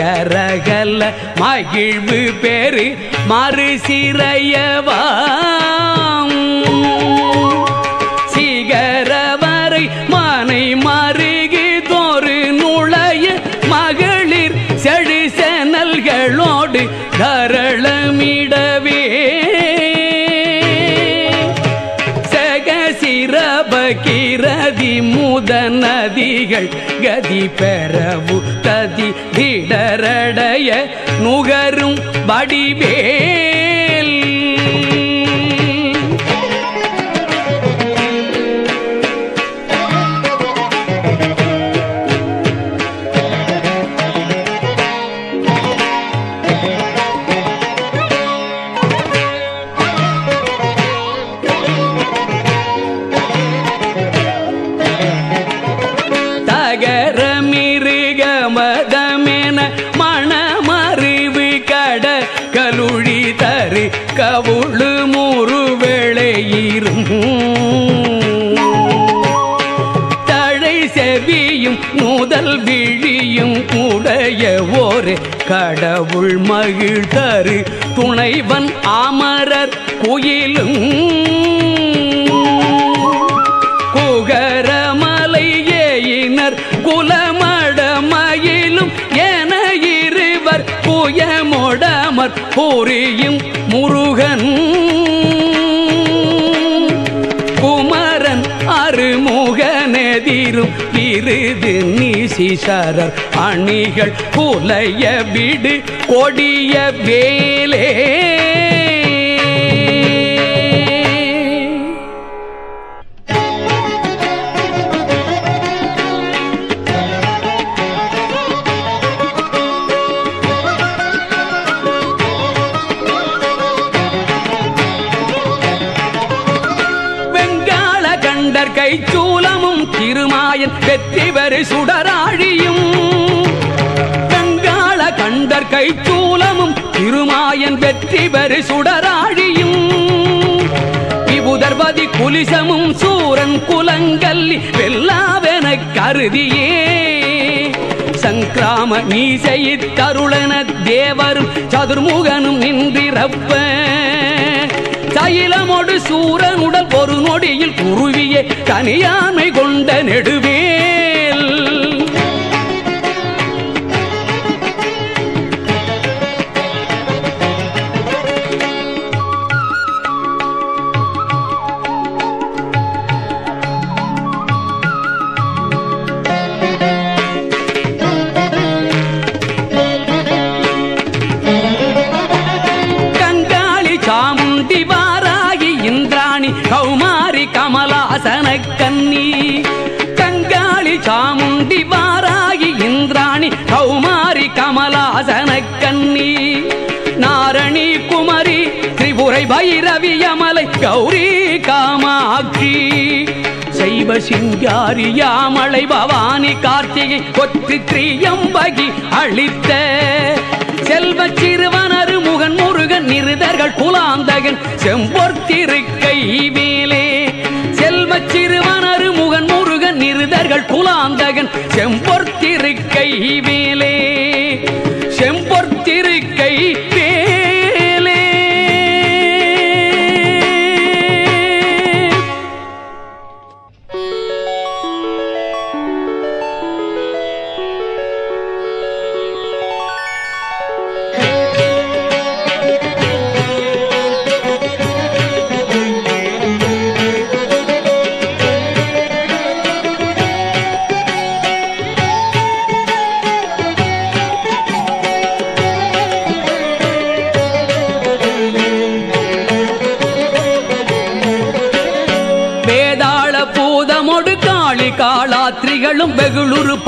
துயரகல்ல மகிழ்வு பெரு மறு சிறையவாம். சிகரவரை மனை மருகி தோறு நுழைய மகளிர் செழு செனல்களோடு கரளமிடவே சகசிரபகிரதி முத நதிகள் கதி பெறவு ததி திட நுகரும் வடிவே கடவுள் மகிழ் தரு துணைவன் அமரர் குயிலும். குகரமலை ஏயினர் குலமட மயிலும் என இருவர் புயமொடமர் பொறியும் முருகன். குமரன் அருமுகனெதிரும் இருது நீ சீசரர் அணிகள் புலைய விடு கொடிய வேலே. கை கண்டர் திருமாயன் வெற்றிவரு சுடராழியும். வெங்காள கண்டர் கைச்சூலமும் திருமாயன் வெற்றிவரு சுடராழியும். விபுதர்பதி குலிசமும் சூரன் குலங்கல்லி வெல்லாவென கருதியே. சங்கிராம நீசையித் தருளன தேவரும் சதுர்முகனும் நின்றிரப்ப சயிலமொடு சூரனுடன் ஒரு நொடியில் குருவியே தனியாமை கொண்ட நெடுவே. திரிபுரை பைரவி கௌரி காமாட்சி. சைவ சிங்காரி யாமலை பவானி கார்த்திகை கொத்து திரியம்பகி அளித்த. செல்வ சிறுவனரு முகன் முருகன் நிருதர்கள் குலாந்தகன் செம்பொர்த்திருக்கை மேலே. செல்வ சிறுவனரு முகன் முருகன் நிருதர்கள் குலாந்தகன் செம்பொர்த்திருக்கை மேலே.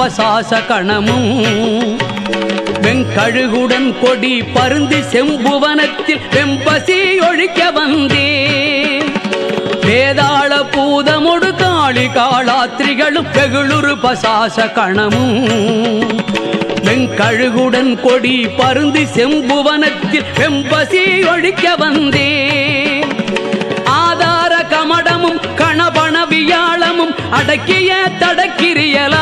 வெகுளுரு பசாச கணமும். வெங்கழுகுடன் கொடி பருந்து செம்புவனத்தில் வெம்பசி ஒழிக்க வந்தேன். வேதாள பூதமொடு காளி காளி காளாத்திரிகளும் வெகுளுரு பசாச கணமும். வெங்கழுகுடன் கொடி பருந்து செம்புவனத்தில் வெம்பசி ஒழிக்க வந்தேன். ஆதார கமடமும் கணபண வியாழமும் அடக்கிய தடக்கிரியலா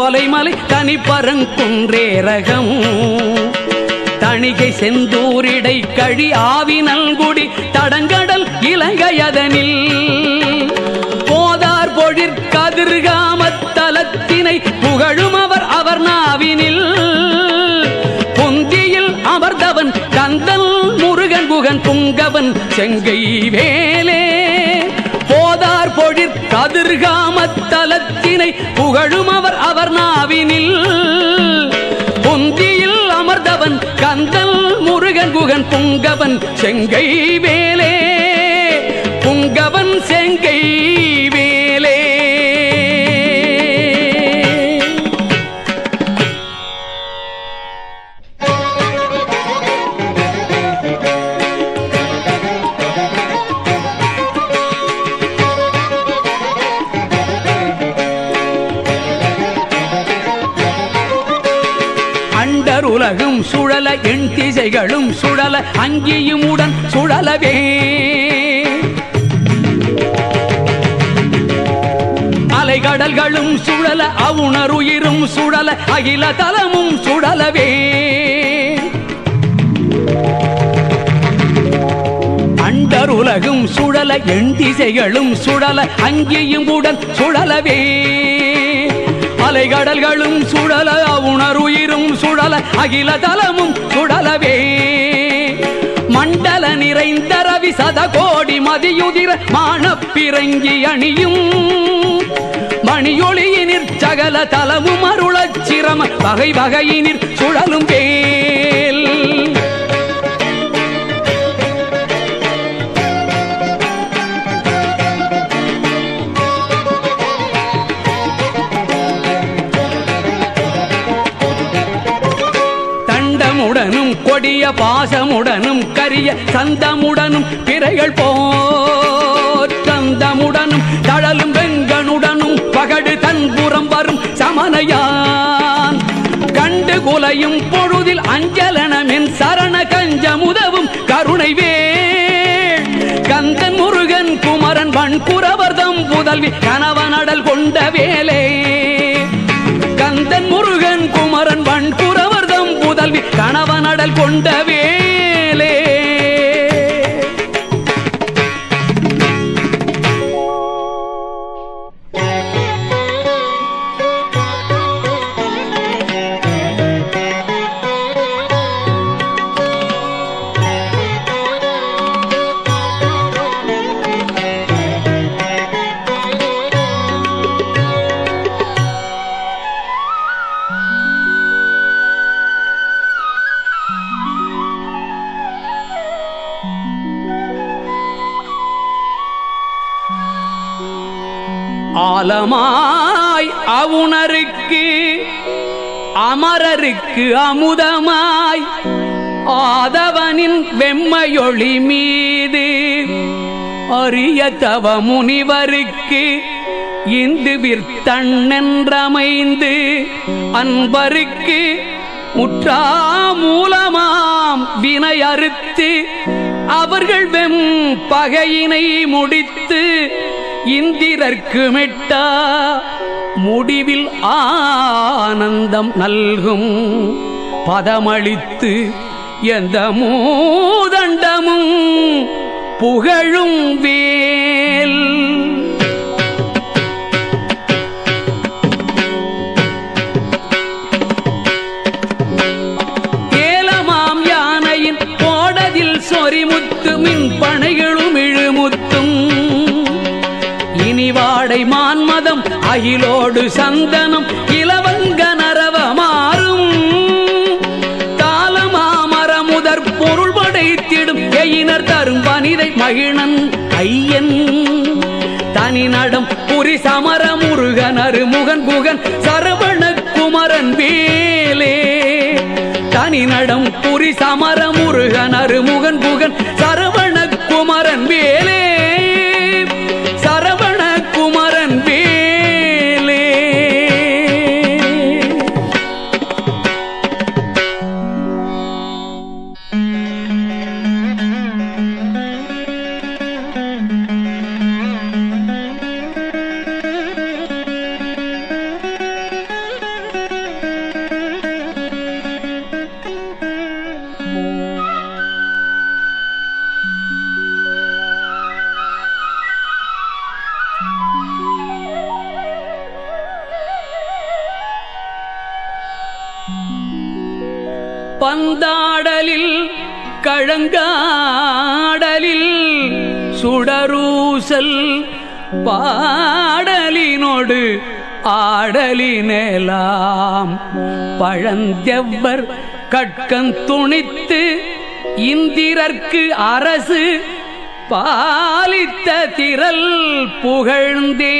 தனி பரங்குன்றே ரகம். தணிகை செந்தூரிடை கழி ஆவி நல்குடி தடங்கடல் இலங்கையதனில். போதார் பொழிற்கதிர்காமத்தலத்தினை புகழும் அவர் அவர் நாவினில். பொந்தியில் அமர்ந்தவன் கந்தல் முருகன் புகன் புங்கவன் செங்கை வேலை கதிர்காமத்தலத்தினை புகழும் அவர் அவர் நாவினில். பொந்தியில் அமர்ந்தவன் கந்தல் முருகன் குகன் புங்கவன் செங்கை வேலே புங்கவன் செங்கை சுழல உடன் சுழலவே. அலைகடல்களும் சுழல அவுணருயிரும் சுழல அகில தலமும் சுழலவே. அண்டருலகும் சுழல எண் திசைகளும் சுழல அங்கேயும் உடன் சுழலவே. அலைகடல்களும் சுழல உணருயிரும் சுழல அகில தலமும் சுழலவே. நிறைந்த ரவி சத கோடி மதியுதிர மானப்பிறங்கி அணியும். மணியொளியினிற் சகல தலமும் அருளச் சிரம வகை வகையினிற் சுழலும் பேர். கொடிய பாசமுடனும் கரிய சந்தமுடனும் பிறைகள் போர் சந்தமுடனும் தழலும் வெங்கனுடனும் பகடு தன்புறம் வரும் சமனையான். கண்டு குலையும் பொழுதில் அஞ்சலனமின் சரண கஞ்சமுதவும் கருணை வேள். கந்தன் முருகன் குமரன் வண்புறவர்தம் புதல்வி கணவனடல் கொண்ட வேலே. கந்தன் முருகன் குமரன் கணவனடல் கொண்டவே அமரருக்கு அமுதமாய் ஆதவனின் வெம்மையொளி மீது அரிய தவ முனிவருக்கு இந்து விற்தண்ணென்றமைந்து அன்பருக்கு முற்றா மூலமாம் வினை அறுத்து அவர்கள் வெம் பகையினை முடித்து இந்திரர்க்கு மெட்டா முடிவில் ஆனந்தம் நல்கும். பதமளித்து எந்த மூதண்டமும் புகழும் வே மயிலோடு சந்தனம் இலவங்க நரவ மாறும் தாளமாமர முதற் பொருள் படைத்திடும் எயினர் தரும் பனிதை மகிழன் ஐயன். தனி நடம் புரி சமர முருகன் அருமுகன் புகன் சரவண குமரன் வேலே. தனி நடம் புரி சமர முருகன் அருமுகன் புகன் சரவண குமரன் வேலே. கழங்காடலில் சுடரூசல் பாடலினோடு ஆடலினேலாம் பழந்தெவ்வர் கட்கன் துணித்து இந்திரர்க்கு அரசு பாலித்த திரல் புகழ்ந்தே.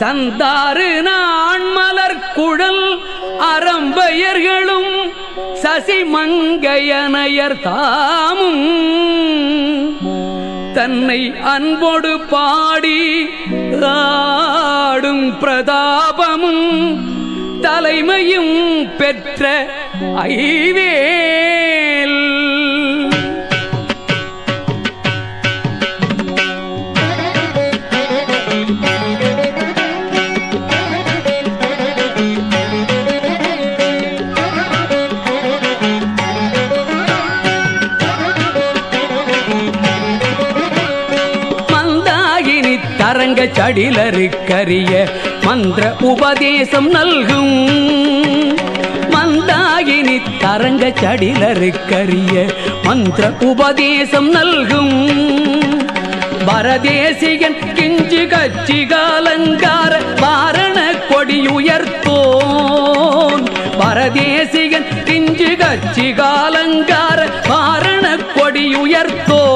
சந்தாறு நாண்மலர் குழல் அறம்பயர்களும் சசி மங்கையனையர் தாமும் தன்னை அன்போடு பாடி ஆடும் பிரதாபமும் தலைமையும் பெற்ற ஐவே சடிலருக்கரிய மந்திர உபதேசம் நல்கும். மந்தாயினி தரங்க சடிலருக்கரிய மந்திர உபதேசம் நல்கும். பரதேசியன் கிஞ்சு கச்சி காலங்கார வாரண கொடியுயர்த்தோன் பரதேசியன் கிஞ்சு கச்சி காலங்கார வாரண கொடியுயர்த்தோன்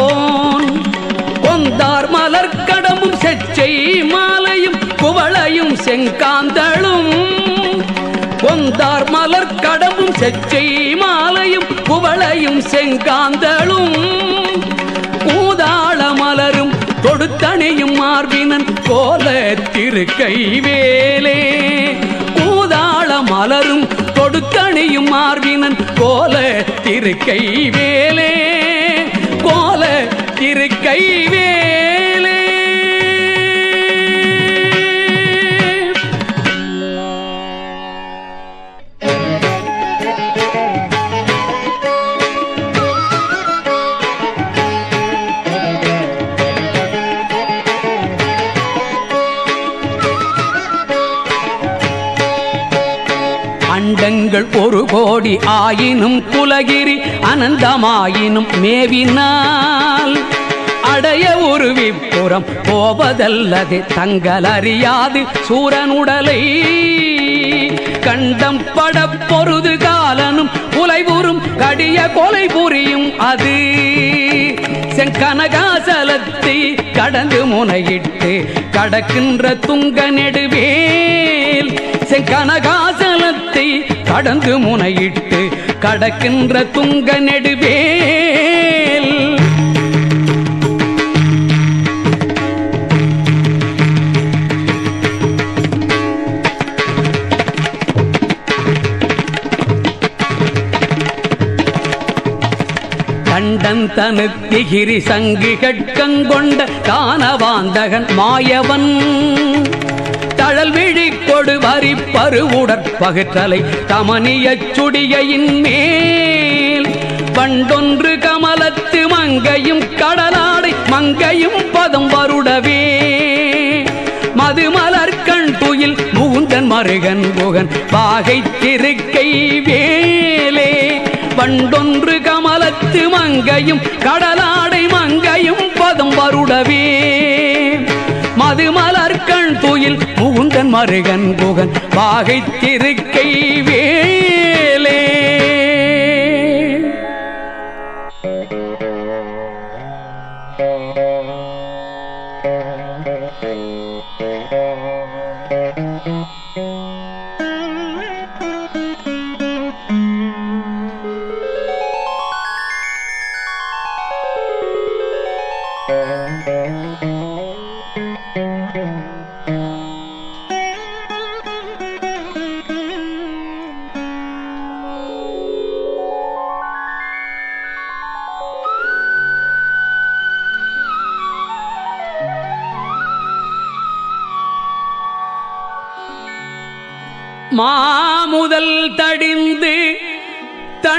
செங்காந்தளும் கொந்தார் மலர் கடவும் செச்சை மாலையும் குவளையும் செங்காந்தளும். கூதாள மலரும் தொடுத்தணியும் மார்பினன் கோல திருக்கை வேலே கூதாள மலரும் தொடுத்தணியும் மார்பினன் கோல திருக்கை வேலே கோல திருக்கை வேலே அண்டங்கள் ஒரு கோடி ஆயினும் குலகிரி அனந்தமாயினும் மேவினால். அடைய ஒரு விப்புறம் போவதல்லது தங்கள் அறியாது சூரனுடலை. கண்டம் பட பொருது காலனும் உலைபுறும் கடிய கொலை புரியும் அது. செங்கனகாசலத்தை கடந்து முனையிட்டு கடக்கின்ற துங்க நெடுவேல். செங்கனகாசலத்தை கடந்து முனையிட்டு கடக்கின்ற துங்க நெடுவேல் கண்டன் தனு திகிரி சங்கு கட்கங்கொண்ட தானவாந்தகன் மாயவன். தழல் விழி கொடு வரி பருவுடற் பகுற்றலை சுடியையின் மேல். பண்டொன்று கமலத்து மங்கையும் கடலாடை மங்கையும் பதம் வருடவே. மதுமலர் கண் துயில் மூந்தன் மருகன் புகன் பாகை திருக்கை வேலே. பண்டொன்று கமலத்து மங்கையும் கடலாடை மங்கையும் பதம் வருடவே. மது மலர்கண் துயில் துயில் முகுந்தன் மருகன் புகன் வாகை திருக்கை வேள்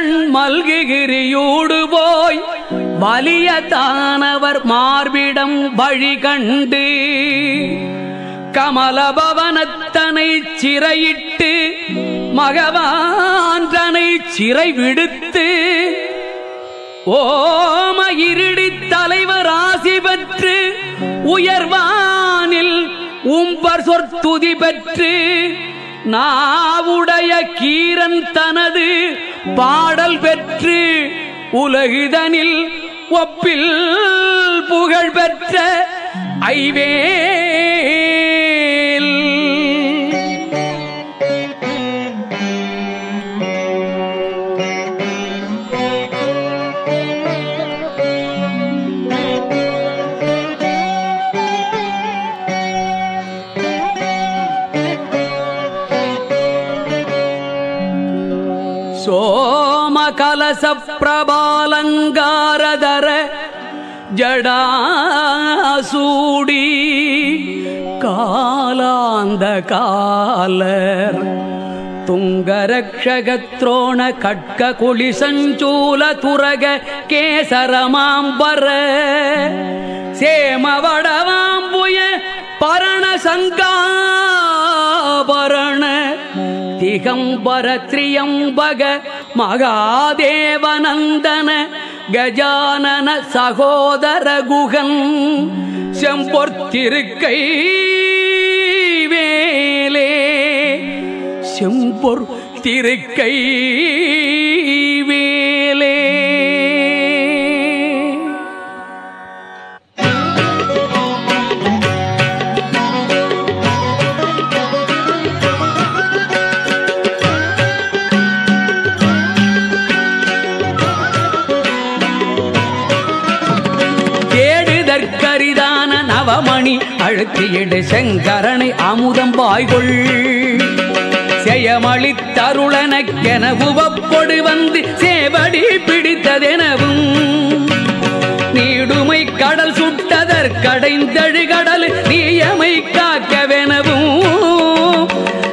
தன் மல்குகிரியூடு போய் வலிய தானவர் மார்பிடம் வழி கண்டு கமலபவனத்தனை சிறையிட்டு மகவான்றனை சிறை விடுத்து ஓம இருடி தலைவர் ஆசி பெற்று உயர்வானில் உம்பர் சொற்துதி பெற்று நாவுடைய கீரன் தனது பாடல் பெற்று உலகிதனில் ஒப்பில் புகழ் பெற்ற ஐவே கடா சூடி காலாந்த காலர். துங்கரக்ஷகத்ரோண கட்க குளி சஞ்சூல துரக கேசரமாம்பர. சேமவடவாம்புய பரண சங்காபரண. திகம்பர திரியம்பக மகாதேவநந்தன கஜானன சகோதர குகன் செம்பொர்த்திருக்கை வேலே செம்பொர் திருக்கை செலுத்தியிடு அழுத்தியிடு செங்கரனை அமுதம் வாய்கொள் செயமளித்தருளனக்கென உவப்பொடு வந்து சேவடி பிடித்ததெனவும். நீடுமை கடல் சுட்டதற்கடைந்தழு கடல் நீயமை காக்கவெனவும்.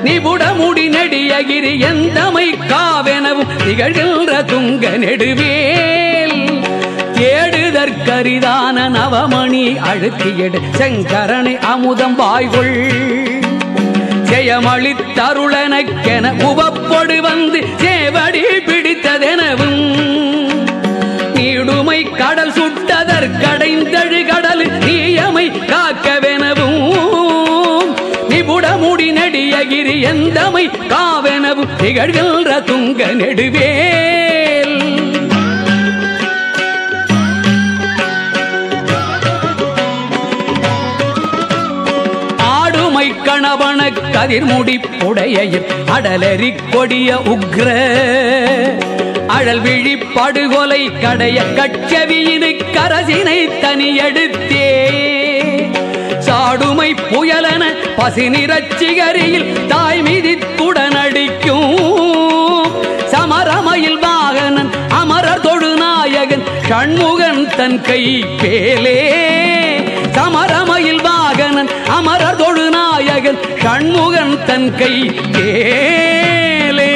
நிபுடமுடி நெடியகிரி எந்தமை காவெனவும். திகழ்கின்ற துங்க நெடுவே தேடுதற்கரிதான நவமணி அழுத்தியடு செங்கரணை அமுதம் வாய்கொள். ஜெயமளித்தருளனக்கென உவப்பொடு வந்து சேவடி பிடித்ததெனவும். நீடுமை கடல் சுட்டதற்கடைந்தழு கடல் நீயமை காக்கவெனவும். நிபுடமுடி நெடியகிரி எந்தமை காவெனவும். திகழ்கின்ற துங்க நெடுவே கதிர்முடி புடையில் அடலறி கொடிய உக்ர. அழல் விழி படுகொலை கடைய கட்சவியினு கரசினை தனியெடுத்தே சாடுமை புயலன பசி நிறச்சிகரியில் தாய் மிதித்துடன் அடிக்கும். சமரமையில் வாகனன் அமரர் தொழுநாயகன் ஷண்முகன் தன் கை பேலே சமர தொழுநாயகன் கண்முகன் தன் கை பேலே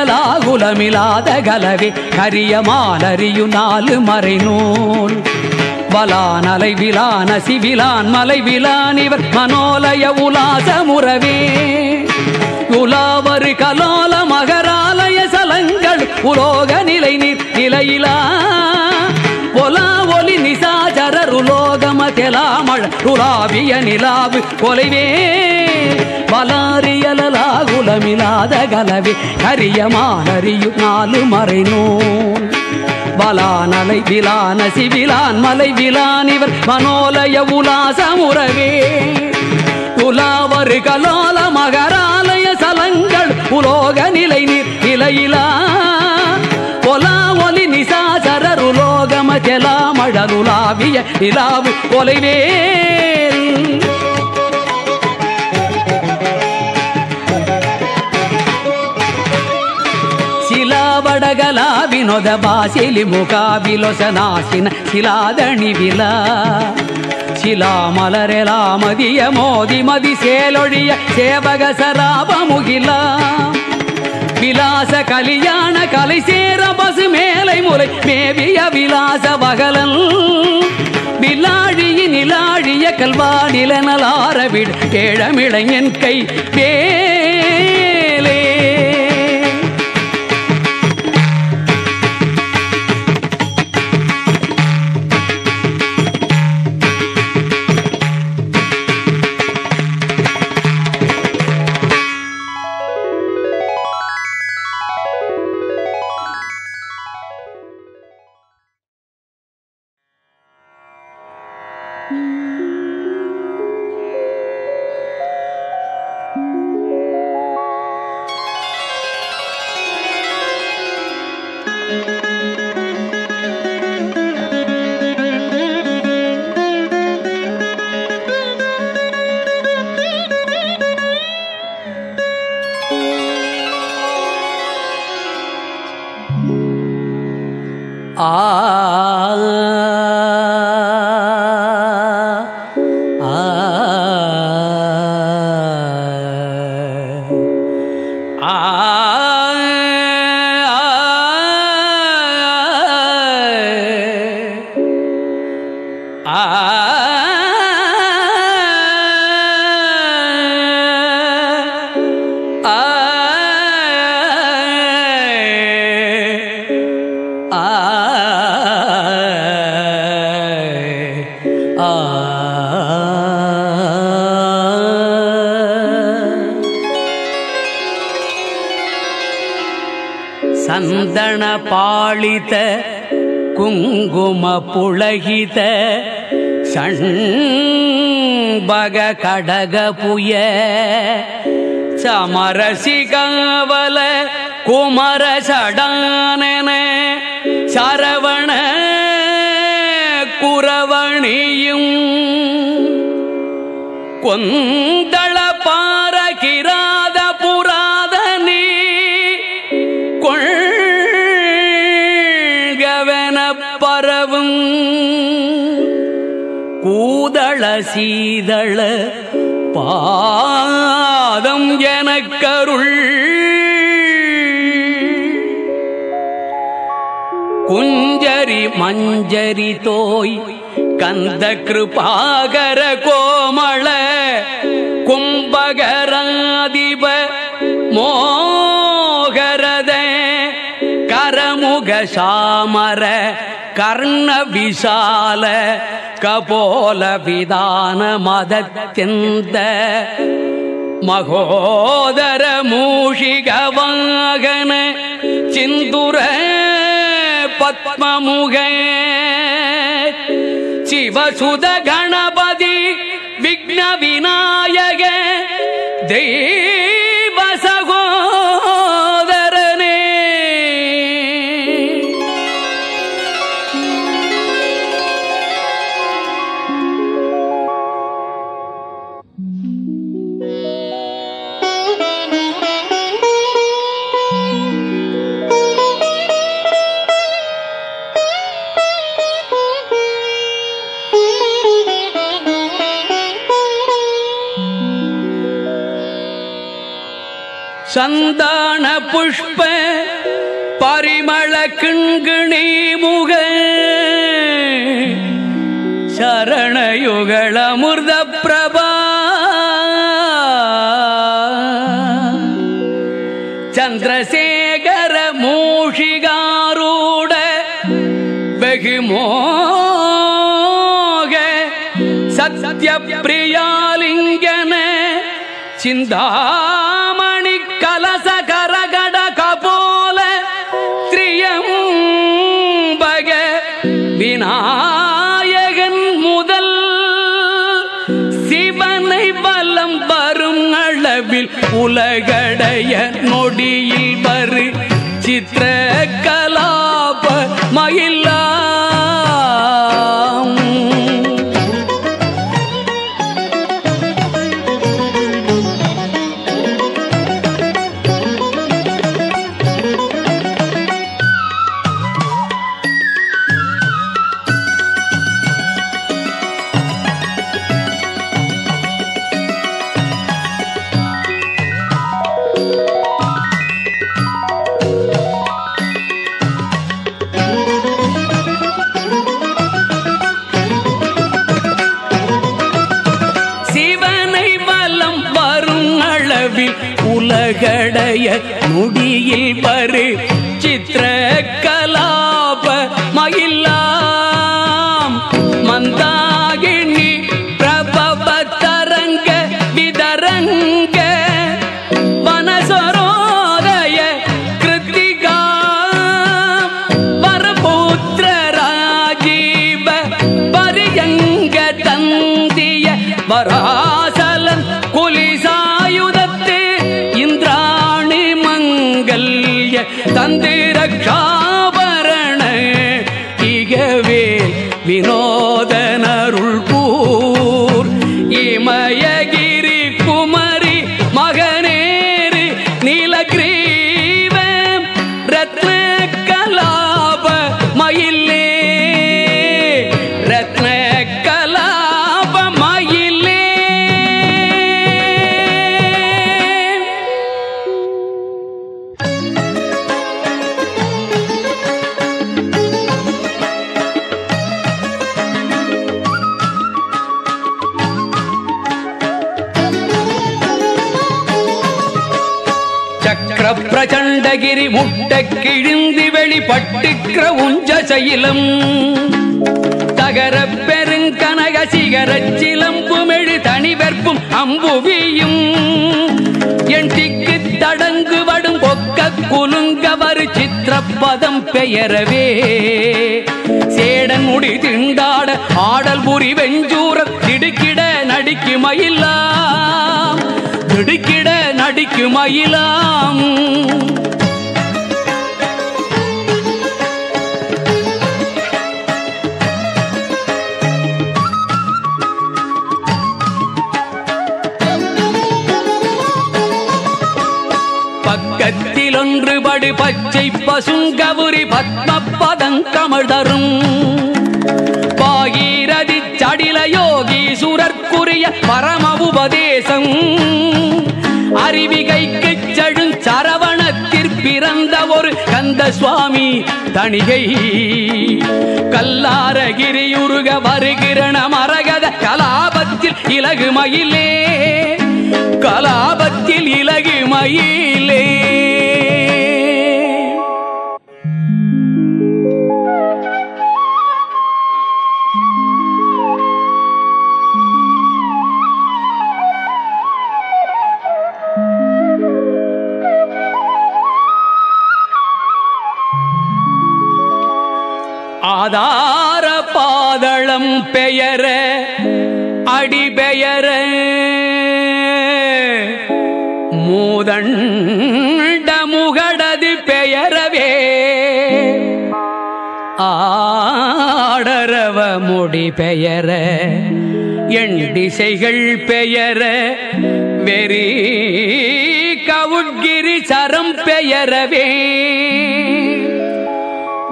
வலாரியலாகுலமிலாத கலவே கரிய மாலறியு நாலு மறைநூல் வலான் அலை விலான சிவிலான் மலை விலான் இவர் மனோலய உலாச முறவே. உலாவரு கலோல மகராலய சலங்கள் உலோக நிலை நீர் நிலையிலா. பொலா ஒலி நிசாச்சர ருலோகம தெலாமழ ருலாவிய நிலாவு கொலைவே. வலாரியலலா குலமிலாத கலவே. கரியமானறியு நாலு மறைநூல். வலானலை விலான சிவிலான் மலை விலான் இவர் மனோலய உலாசமுறவே துலாவரு கலோ ఇలా ಒಲಿ ನಿಸಾಜರರು ಲೋಗಮ ಕೆಲ ಮಡಲು ಲಾವಿಯ ಇಲಾವು ಕೊಲಿವೇ ಶಿಲಾಬಡಗಲ ವಿನೋದ ಬಾಸಿಲಿ ಮುಖ ಬಿಲೊಸನಾಸಿನ ಶಿಲಾದಣಿ ವಿಲ ಶಿಲಾ ಮಲರೆಲಾ ಮದಿಯ ಮೋದಿ ಮದಿ ಸೇಲೊಡಿಯ ಸೇವಗ ಸರಾಪ ಮುಗಿಲ விலாச கலியாண கலை சேர பசு மேலை முறை மேவிய விலாச பகலன். விலாழியின் இலாழிய கல்வா நிலனலார விடு கேழமிளைஞன் கை பே புளகித சண்பக கடக புய சமரசிகாவல குமர சடானன சரவண குரவணியும் கொன் சீதள சீதள பாதம் எனக்கருள் குஞ்சரி மஞ்சரி தோய் கந்த கிருபாகர கோமள கும்பகராதிப மோகரத கரமுக சாமர கர்ண விசால கபோல விதான மதத்திந்த மகோதர மூஷிகவாகன சிந்துர பத்மமுக சிவசுதகா சந்தான புஷ்ப பரிமள கிண்கிணி முக. சரணயுகளமுர்த பிரபா. சந்திரசேகர மூஷிகாரூட வெகுமோக சத்ய பிரியாலிங்கன சிந்தா சித்திர முடியில் வரு சித்திர சக்கர பிரச்சண்டகிரி முட்ட கிழிந்து வெளிப்பட்டுக்கிற உஞ்ச சைலம் தகர பெருங்கனக சிகர சிலம்புமெழு தனிவெற்பும் அம்புவியும் என் திக்கு தடங்கு பொக்க குலுங்கவரு சித்திரப்பதம் பெயரவே. சேடன் முடி திண்டாட ஆடல் புரி வெஞ்சூர திடுக்கிட நடிக்கு மயிலாம் திடுக்கிட நடிக்கு மயிலாம். பக்கத்தில் ஒன்று படு பச்சை பசுங்கவுரி பத்மபதங்கமழ் தரும். பாகீரதி சடில யோகீசுரற்குரிய பரம உபதேசம். அறிவிகைக்கு சழும் சரவணத்திற் பிறந்த ஒரு கந்த சுவாமி தணிகை. கல்லாரகிரியுருக வருகிரண மரகத கலாபத்தில் இலகு மயிலே. கலாபத்தில் இலகு மயிலே. பெயர. மூதண்ட முகடது பெயரவே. ஆடரவ முடி பெயர. எண் திசைகள் பெயர. வெறி கவுட்கிரி சரம் பெயரவே.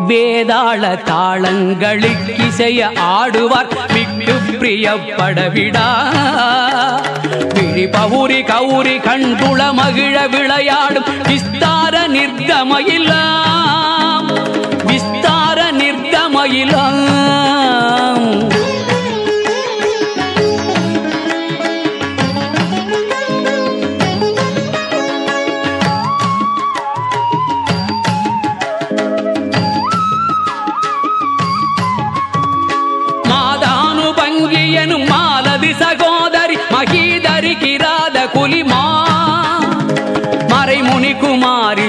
வேதாள தாளங்களுக்கு இசைய ஆடுவார் விட்டு பிரியப்படவிடா விழி பவுரி கௌரி கண்புல மகிழ விளையாடும் விஸ்தார நிர்கமயிலாம் விஸ்தார நிர்கமயிலாம்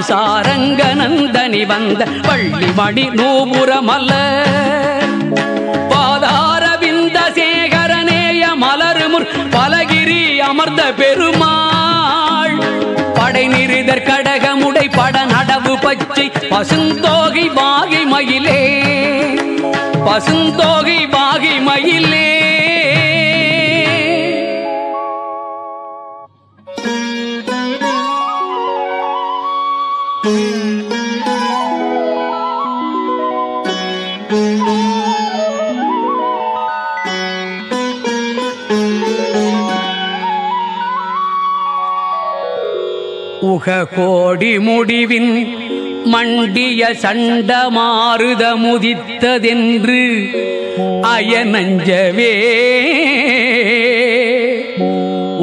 சாரங்க நந்தனி வந்த பள்ளி மணி நூபுரமல்ல. பாதாரவிந்த சேகரநேய மலருமுர் பலகிரி அமர்ந்த பெருமாள். படை நிறுதற் கடகமுடை பட நடவு பச்சை பசுந்தோகை வாகை மயிலே பசுந்தோகை வாகை மயிலே உக கோடி முடிவின் மண்டிய சண்டமாறுத முதித்ததென்று அயனஞ்சவே.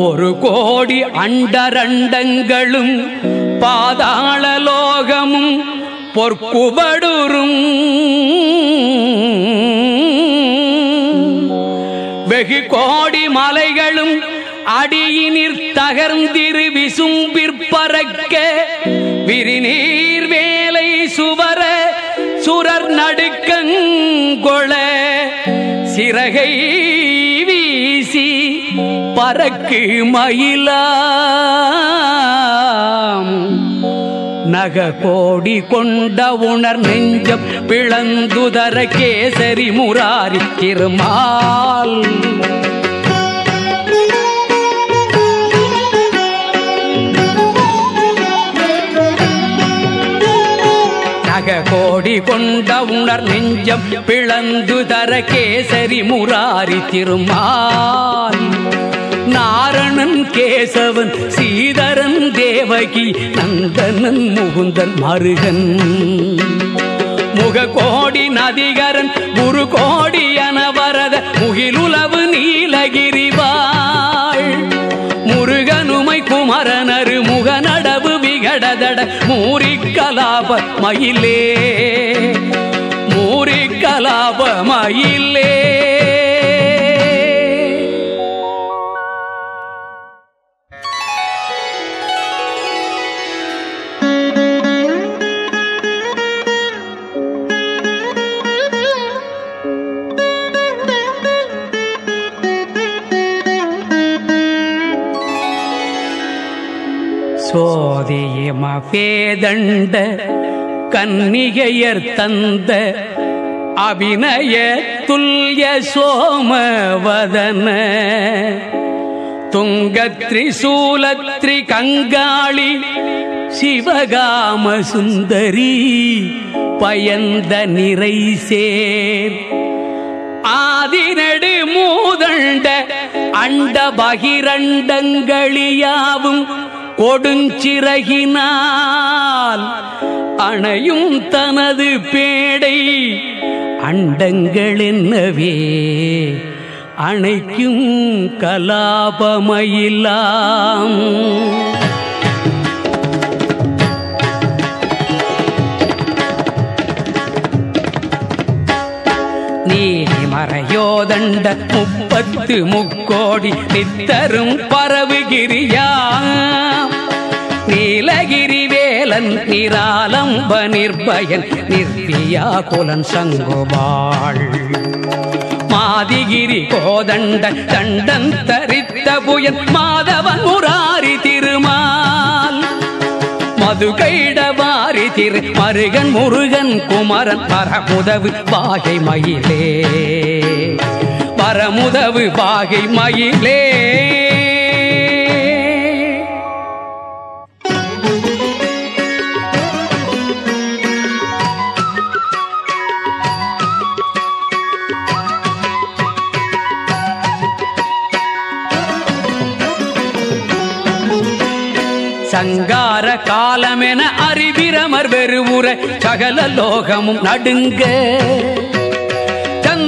ஒரு கோடி அண்டரண்டங்களும் பாதாள லோகமும் பொற்குபடுரும் வெகு கோடி மலைகளும் அடியினிர் தகர்ந்திரு விசும்பிற்பறக்க விரிநீர் வேலை சுவர சுரர் நடுக்கங்கொள சிறகை வீசி பறக்கு மயிலாம். நக கோடி கொண்ட உணர் நெஞ்சம் பிளந்துதர கேசரி முராரி திருமால் நக கோடி கொண்ட உணர் நெஞ்சம் பிளந்து தர கேசரி முராரி திருமால். நாரணன் கேசவன் சீதரன் தேவகி நந்தனன் முகுந்தன் மருகன். முக கோடி நதிகரன் குரு கோடி என வரத முகிலுலவு நீலகிரிவாள். முருகனுமை குமரனரு விகடதட மூரி கலாப மயிலே. மூரி கலாப மயிலே. சோதியம வேதண்ட கன்னிகையர் தந்த அபிநய துல்ய சோமவதன. துங்கத்ரிசூலத்ரி கங்காளி சிவகாம சுந்தரி பயந்த நிறை சேர். ஆதிநடு மூதண்ட அண்ட பகிரண்டங்களியாவும் கொடுஞ்சிறகினால் அணையும் தனது பேடை அண்டங்கள் என்னவே? அணைக்கும் கலாபமயிலாம். நீலிமறையோதண்ட பத்து முக்கோடி நித்தரும் பரவுகிரியா நீலகிரி வேலன் நிராலம்ப நிர்பயன் நிர்பியா குலன் சங்கோபாள். மாதிகிரி கோதண்ட தண்டன் தரித்த புயன் மாதவன் முராரி திருமால். மதுகைடவாரி திரு மருகன் முருகன் குமரன் பரமுதவு பாகை மயிலே. பரமுதவு பாகை மயிலே. சங்கார காலமென அறிவிரமர் வெறுவுற சகல லோகமும் நடுங்க.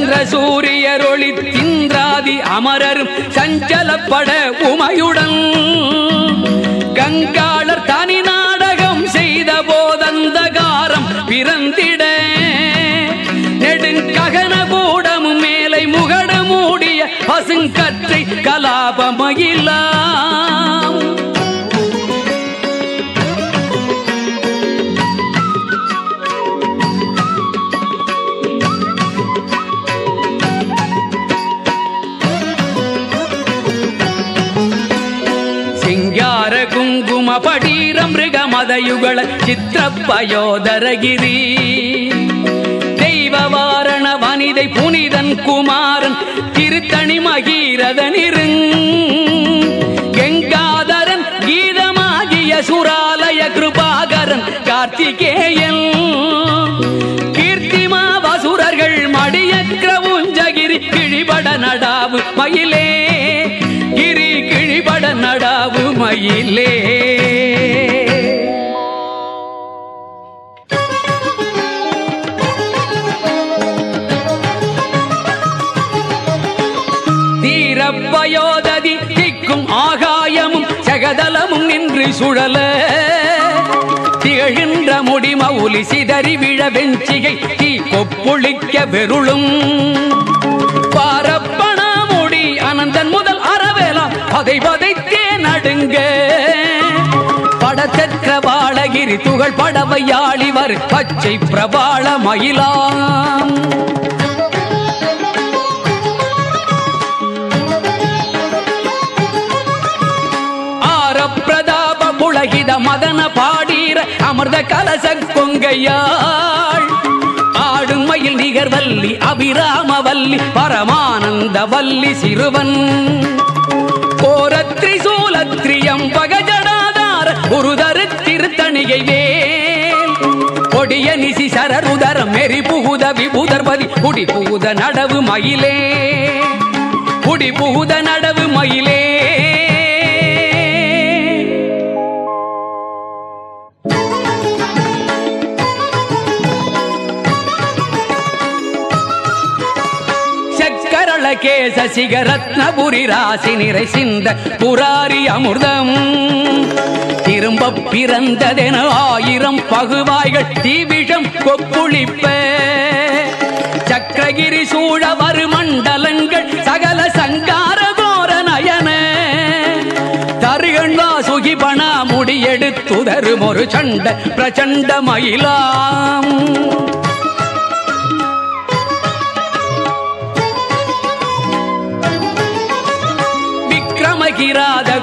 சந்திர சூரியரொளி தின்றாதி அமரர் சஞ்சலப்பட உமையுடன். கங்காளர் தனி நாடகம் செய்த போதந்த காரம் பிறந்தி ಮೃಗ ಮದಯುಗಳ ಚಿತ್ರಪಯೋದರಗಿರಿ தெய்வவாரண வனிதை புனிதன் குமாரன் திருத்தணி மகீரதனிருங் கங்காதரன் கீதமாகிய சுராலய கிருபாகரன் கார்த்திகேயன் கீர்த்திமா வசுரர்கள் மடியக்ர உஞ்சகிரி கிழிபட நடாவு மயிலே கிரி கிழிபட நடாவு மயிலே சுழல. திகழ்கின்ற முடிமவுலி சிதறி விழ வெஞ்சிகை தீ கொப்புளிக்க வெருளும். பாரப்பணாமுடி அனந்தன் முதல் அறவேலா பதை பதைத்தே நடுங்க. படச்சற்ற பாலகிரி துகள் படவையாளிவர் பச்சை பிரபாள மயிலாம். மதன பாடீர அமிர்த கலச கொங்கையாள். ஆடும் மயில் நிகர்வல்லி அபிராம வல்லி பரமானந்த வல்லி சிறுவன். கோரத்ரி சூலத்ரியம் பகஜடாதார் குருதரு திருத்தணிகை வேல் கொடிய நிசி சரருதரம் மெரி புகுத விபுதர்பதி குடி புகுத நடவு மயிலே. குடி புகுத நடவு மயிலே கேச சிகரத்னபுரி ராசி நிறை சிந்த புராரி அமிர்தம். திரும்ப பிறந்ததென ஆயிரம் பகுவாய்கள் தீவிஷம் கொப்புளிப்ப சக்கரகிரி சூழ மண்டலங்கள் சகல சங்கார கோர நயன. தருகண்வா சுகிபணா முடியெடுத்துதரும் ஒரு சண்ட பிரச்சண்ட மயிலாம்.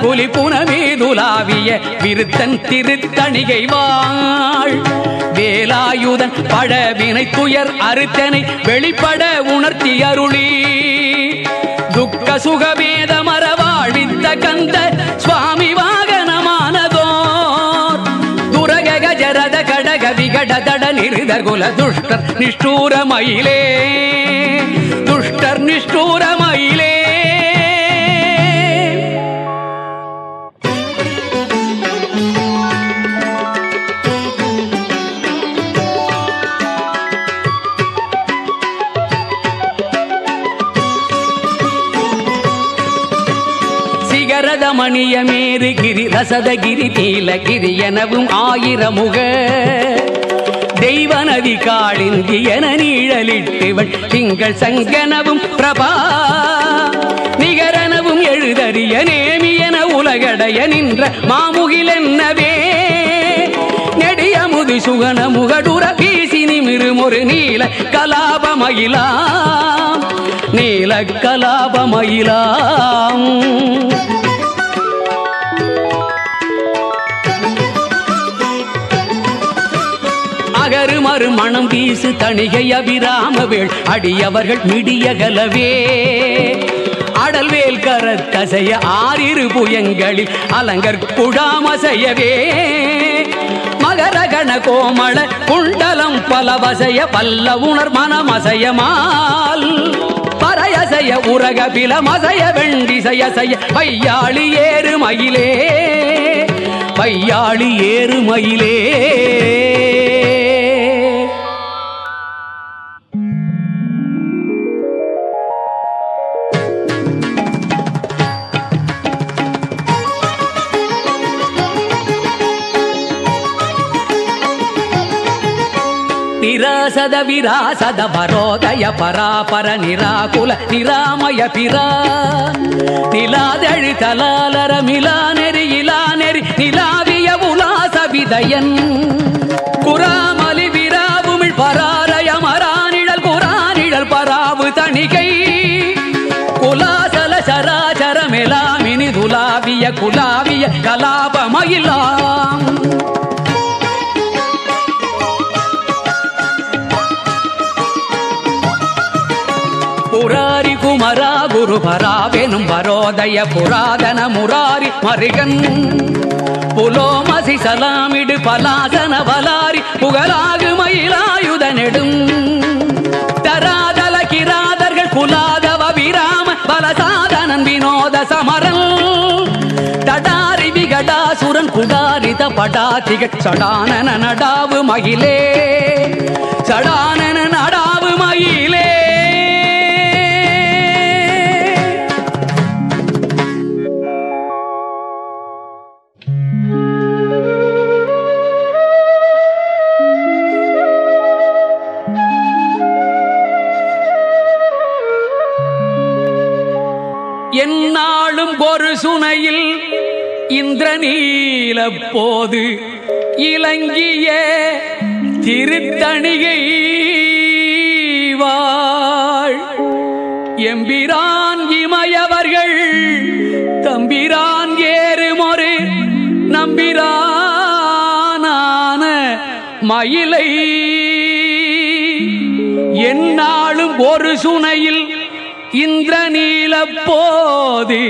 புலி குலி புனமேதுலாவிய விருத்தன் திருத்தணிகை வாழ். வேலாயுதன் படவினை துயர் அறுத்தனை வெளிப்பட உணர்த்தி அருளி. துக்க சுகவேத மரவாழ்வித்த கந்த சுவாமி வாகனமானதோ துரக கஜரத கடக விகட தட நிருதர் குல துஷ்டர் நிஷ்டூர மயிலே. துஷ்டர் நிஷ்டூர மயிலே. சிகரத மணிய கிரி ரசதகிரி நீலகிரி எனவும் ஆயிரமுக. தெய்வநதி காளிந்தி என நீழலிட்டுவள் திங்கள் சங்கனவும் பிரபா. நிகரனவும் எழுதறிய நேமி என உலகடைய நின்ற மாமுகில் என்னவே. நெடிய முது சுகன முகடுர வீசி நிமிரும் ஒரு நீல கலாபமயிலாம். நீல கலாபமயிலாம். அகரு மறு வீசு தணிகை அபிராமவேள். அடியவர்கள் மிடியகலவே அடல்வேல் கரத்தசைய ஆறிரு புயங்களில் அலங்கர் குடாமசையவே மகரகண கோமள குண்டலம் பலவசைய பல்ல உணர் மனமசையமால் பறையசைய உரக பிலமசைய வெண்டிசைய செய்ய பையாளி ஏறு மயிலே. பையாளி ஏறு மயிலே. நிராசத விராசத பரோதய பராபர நிராகுல நிராமய பிரா நிலாதழி தலாலர மிலா நெறி இலா நெறி நிலாவிய உலாச விதயன். குராமலி விராவுமிழ் பராரய மரானிழல் குரானிழல் பராவு தணிகை. குலாசல சராச்சர மெலாமினி துலாவிய குலாவிய ஆடிய கலாபமயிலாம் குமரா வரோதய புராதன முராரி மருகன். புலோமசி சலாமிடு பலாசன வலாரி புகழாகு மயிலாயுத நெடும் தராதல கிராதர்கள் குலாதவ விராம பலசாதனன் வினோத சமரல் தடாரி விகடாசுரன் குடாரித படா திகட் சடானன நடாவு மகிழே சடானன நடாவு மயிலே. எந்நாளும் ஒரு சுனையில் இந்திரநீல போது இலங்கிய திருத்தணிகை வாழ். எம்பிரான் இமயவர்கள் தம்பிரான் ஏறுமொரு நம்பிரானான மயிலை. என்னாலும் ஒரு சுனையில் இந்திரநீல போதி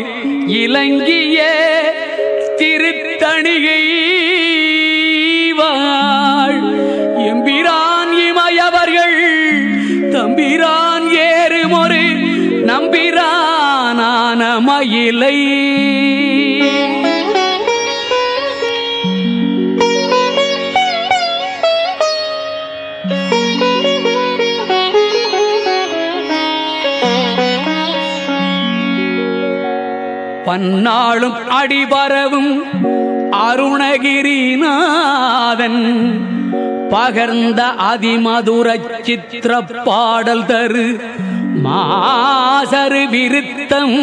இலங்கிய திருத்தணிகை வாழ். எம்பிரான் இமயவர்கள் தம்பிரான் ஏறுமொரு நம்பிரானான மயிலை பன்னாளும் அடிபரவும் அருணகிரிநாதன் பகர்ந்த அதிமதுர சித்திர பாடல் தரு மாசரு விருத்தம்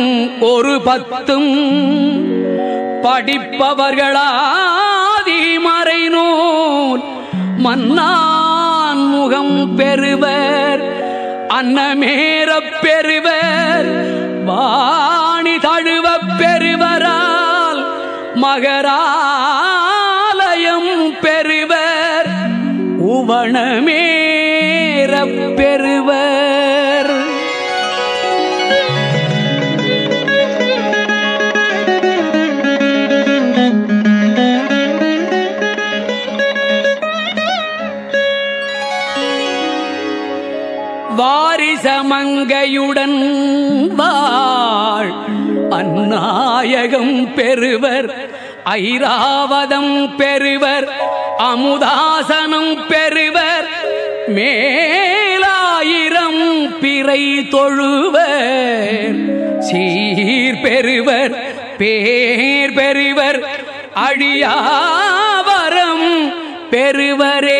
ஒரு பத்தும் படிப்பவர்களாதி மறைநூல் மன்னான் முகம் பெறுவர் அன்னமேறப் பெறுவர் வா மகராலயம் பெறுவர். உவணமேறப் பெறுவர். வாரிசமங்கையுடன் வாழ். அந்நாயகம் பெறுவர். ஐராவதம் பெறுவர் அமுதாசனம் பெறுவர் மேலாயிரம் பிறை தொழுவர். சீர் பெறுவர் பேர் பெறுவர் அழியாவரம் பெறுவரே.